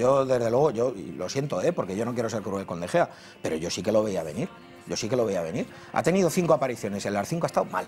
yo desde luego, yo lo siento, ¿eh? porque yo no quiero ser cruel con De Gea, pero yo sí que lo veía venir. Yo sí que lo veía venir. Ha tenido cinco apariciones, en las cinco ha estado mal.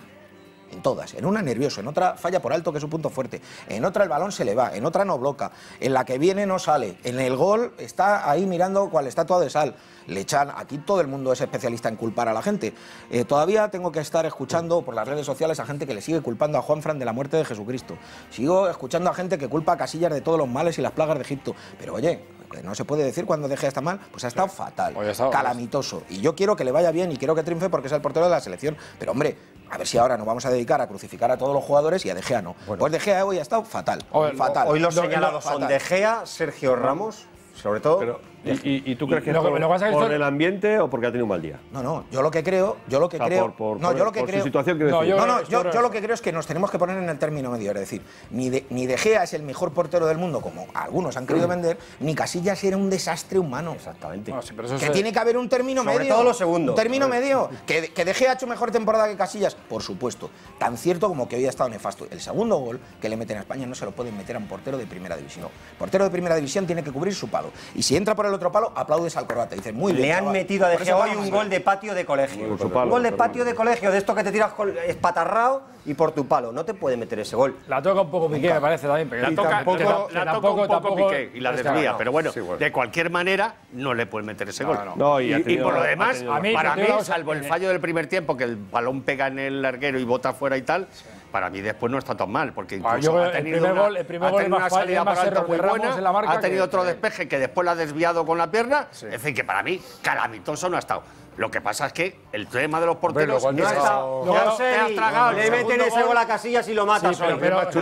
En todas. En una nervioso, en otra falla por alto, que es su punto fuerte. En otra el balón se le va, en otra no bloca. En la que viene no sale. En el gol está ahí mirando cual estatua de sal. Le echan, aquí todo el mundo es especialista en culpar a la gente. Eh, todavía tengo que estar escuchando por las redes sociales a gente que le sigue culpando a Juanfran de la muerte de Jesucristo. Sigo escuchando a gente que culpa a Casillas de todos los males y las plagas de Egipto. Pero oye, no se puede decir cuando deje está mal, pues ha estado fatal, calamitoso. Y yo quiero que le vaya bien y quiero que triunfe porque es el portero de la selección. Pero hombre, a ver si ahora nos vamos a dedicar a crucificar a todos los jugadores y a De Gea no. Pues De Gea hoy ha estado fatal, Hoy- fatal. Hoy los Lo- señalados son fatal. De Gea, Sergio Ramos, sobre todo. Pero, ¿y, tú crees que es Lo por, lo que pasa es que por esto- el ambiente o porque ha tenido un mal día? No, no, yo lo que creo, yo lo que O sea, creo, por, por- no, yo lo que por creo, situación, No, decir. yo- no, no, yo, lo que creo es que nos tenemos que poner en el término medio, es decir, ni de, ni de Gea es el mejor portero del mundo, como algunos han querido vender, ni Casillas era un desastre humano. Exactamente. No, sí, pero eso Que tiene que haber un término Sobre medio. todo lo segundo. Un término medio. Que, que De Gea ha hecho mejor temporada que Casillas, por supuesto. Tan cierto como que hoy ha estado nefasto. El segundo gol que le meten a España no se lo pueden meter a un portero de primera división. Portero de primera división tiene que cubrir su palo. Y si entra por el otro palo, aplaudes al croata. Dices, muy bien. Le han chaval. metido a De Gea hoy un gol de patio de colegio. Por su palo, un gol de patio de colegio, de esto que te tiras con- espatarrado y por tu palo. No te puede meter ese gol. La toca un poco Piqué, me parece también. pero La toca, tampoco- la- que la toca tampoco- un poco tampoco- Piqué y la desvía, no. pero bueno, Sí, bueno. de cualquier manera no le pueden meter ese gol. No, y por lo demás, para mí, salvo el fallo del primer tiempo, que el balón pega en el larguero y bota fuera y tal, para mí después no está tan mal, porque Ah, incluso ha tenido una, gol- el ha tenido salida más por alto muy buena, en la marca ha tenido que- otro despeje que después lo ha desviado con la pierna, es decir, que para mí calamitoso no ha estado. Lo que pasa es que el tema de los porteros no ha estado- te has- luego- te has tragado el le meten ese gol a Casillas y lo matas Sí, pero- pero- Lo pero-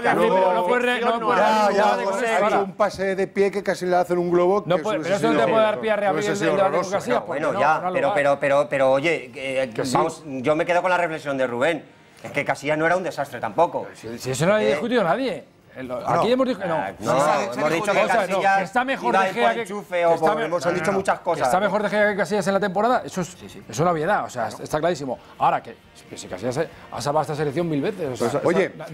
pero no puedes re- no no ahora. un pase de pie que casi le hacen un globo. No que puede- eso pero eso no te lo- puede dar pie a no. Casillas. Bueno, no- ya, no pero, pero, pero, pero, oye, eh, vamos, yo me quedo con la reflexión de Rubén. Es que Casillas no era un desastre tampoco. Si eso no lo ha discutido nadie. El- Aquí hemos dicho que no. Ah, No, se ha hemos dicho que no, Casillas que está mejor De Gea que- enchufe o está hemos no, no, dicho no, muchas que cosas. Está mejor de Gea que Casillas en la temporada, eso es, eso es una obviedad, o sea, está clarísimo. Ahora que, que si Casillas ha salvado esta selección mil veces, o sea, Oye, no-